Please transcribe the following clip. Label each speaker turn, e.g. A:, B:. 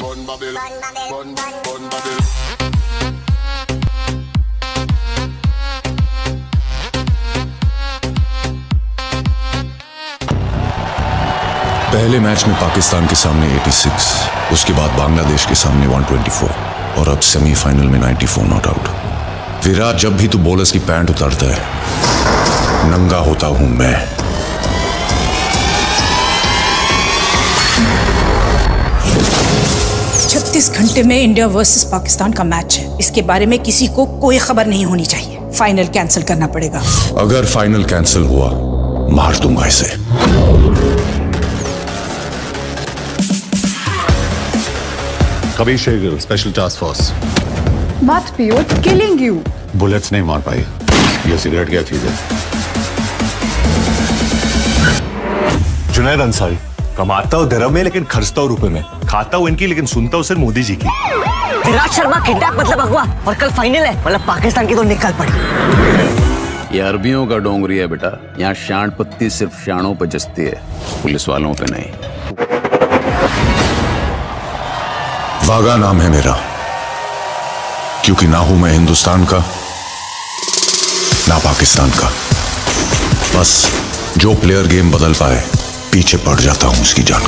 A: Bun bubble, bun bun bubble.
B: पहले match में पाकिस्तान के सामने 86, उसके बाद बांग्लादेश के सामने 124 और अब सेमीफाइनल में 94 नॉट आउट विराट जब भी तू बॉलर्स की पैंट उतारता है नंगा होता हूँ मैं।
C: छत्तीस घंटे में इंडिया वर्सेस पाकिस्तान का मैच है। इसके बारे में किसी को कोई खबर नहीं होनी चाहिए। फाइनल कैंसिल करना पड़ेगा।
B: अगर फाइनल कैंसिल हुआ मार दूँगा इसे।
D: Kabir Shergill special task force
E: मत पियो किलिंग यू
D: बुलेट्स नहीं मार पाई। ये सिगरेट क्या चीज़ है।
F: जुनैद अंसारी। कमाता हूँ धर्म में लेकिन खर्चता हूँ रुपए में। खाता हूँ इनकी लेकिन सुनता हूँ सिर्फ़ मोदी जी की।
G: विराट शर्मा किडनैप मतलब अगवा और कल फाइनल है मतलब पाकिस्तान की तो निकल पड़ी।
H: ये अरबियों का डोंगरी है बेटा। यहाँ शांड पत्ती सिर्फ़ शाणों पे जचती है पुलिस वालों पे नहीं।
B: वागा नाम है मेरा। क्योंकि ना हूँ मैं हिंदुस्तान का ना पाकिस्तान का। बस जो प्लेयर गेम बदल पाए। पीछे पड़ जाता हूँ उसकी जान